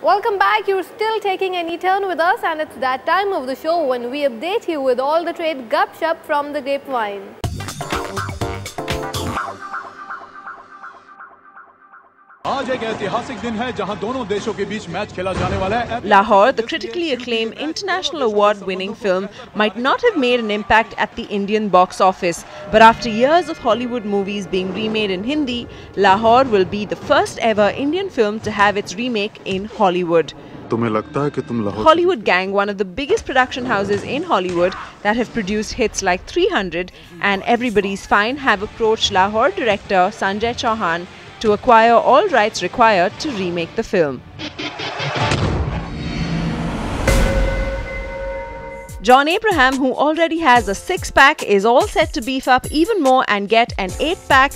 Welcome back. You're still taking any turn with us, and it's that time of the show when we update you with all the trade gup from the grapevine. आज एक ऐतिहासिक दिन है जहां दोनों देशों के बीच match खेला जाने वाला है Lahore, the critically acclaimed international award winning film, might not have made an impact at the Indian box office. But after years of Hollywood movies being remade in Hindi, Lahore will be the first ever Indian film to have its remake in Hollywood. तुम्हें लगता है कि तुम Lahore Hollywood Gang, one of the biggest production houses in Hollywood that have produced hits like 300 and Everybody's Fine, have approached Lahore director Sanjay Chauhan to acquire all rights required to remake the film. John Abraham, who already has a six pack, is all set to beef up even more and get an eight pack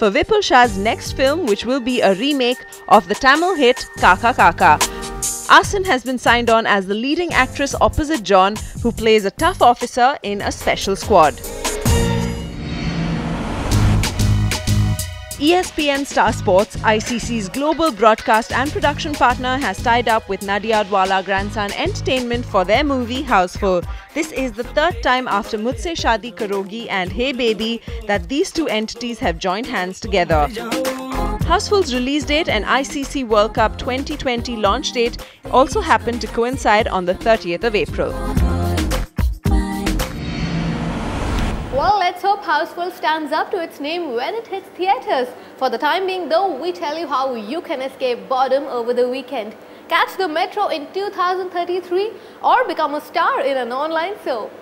for Vipul Shah's next film, which will be a remake of the Tamil hit Kaakha Kaakha. Asin has been signed on as the leading actress opposite John, who plays a tough officer in a special squad. ESPN Star Sports, ICC's global broadcast and production partner, has tied up with Nadiadwala Grandson Entertainment for their movie Housefull. This is the third time after Mujhse Shadi Karogi and Heyy Babyy that these two entities have joined hands together. Housefull's release date and ICC World Cup 2020 launch date also happened to coincide on the 30th of April. Well, let's hope Housefull stands up to its name when it hits theatres. For the time being, though, we tell you how you can escape boredom over the weekend. Catch the Metro in 2033 or become a star in an online soap.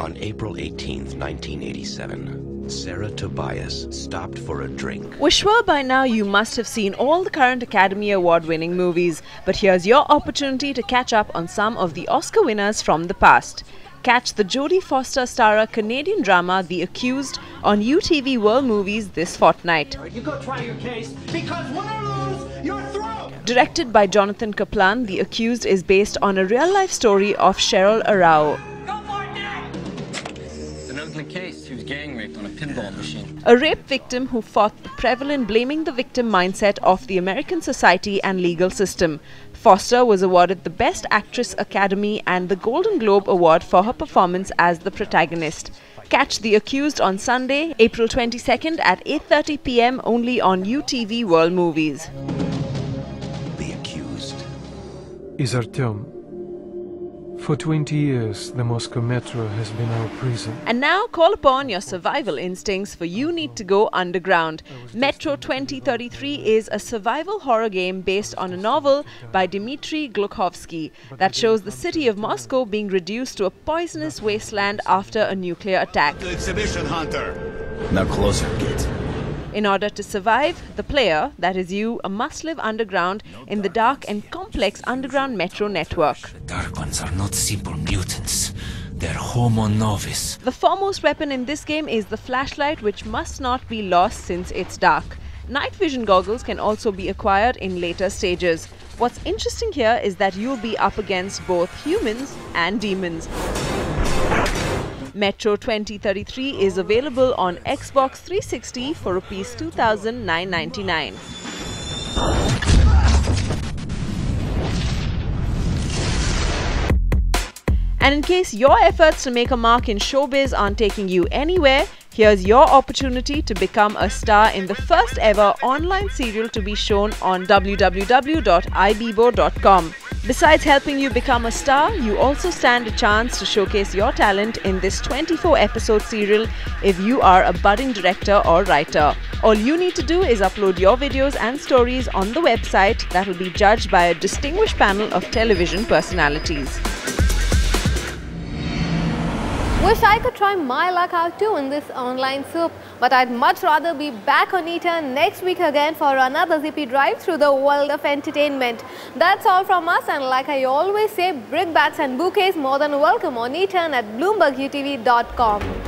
On April 18, 1987, Sarah Tobias stopped for a drink. We're sure by now you must have seen all the current Academy Award winning movies, but here's your opportunity to catch up on some of the Oscar winners from the past. Catch the Jodie Foster starrer Canadian drama The Accused on UTV World Movies this fortnight. You go try your case because win or lose, you're through. Directed by Jonathan Kaplan, The Accused is based on a real life story of Cheryl Araujo, It's case. She was gang raped on a pinball machine. a rape victim who fought the prevalent blaming the victim mindset of the American society and legal system. Foster was awarded the Best Actress Academy and the Golden Globe Award for her performance as the protagonist. Catch The Accused on Sunday, April 22nd at 8:30 p.m. only on UTV World Movies. The accused. is Artyom. For 20 years, the Moscow Metro has been our prison. And now call upon your survival instincts for You Need to Go Underground. Metro 2033 is a survival horror game based on a novel by Dmitry Glukhovsky that shows the city of Moscow being reduced to a poisonous wasteland after a nuclear attack. exhibition hunter Now closer, kids. In order to survive, the player, that is you, must live underground in the dark and complex underground metro network. The Dark Ones are not simple mutants. They're Homo novus. The foremost weapon in this game is the flashlight, which must not be lost since it's dark. Night vision goggles can also be acquired in later stages. What's interesting here is that you'll be up against both humans and demons. Metro 2033 is available on Xbox 360 for rupees 2999. And in case your efforts to make a mark in showbiz aren't taking you anywhere, here's your opportunity to become a star in the first ever online serial to be shown on www.ibibo.com. Besides helping you become a star, you also stand a chance to showcase your talent in this 24 episode serial if you are a budding director or writer. All you need to do is upload your videos and stories on the website that will be judged by a distinguished panel of television personalities. Wish I could try my luck out too in this online soup, but I'd much rather be back on ETA next week again for another zippy drive through the world of entertainment. That's all from us and like I always say, brickbats and bouquets more than welcome on ETERN at bloombergutv.com.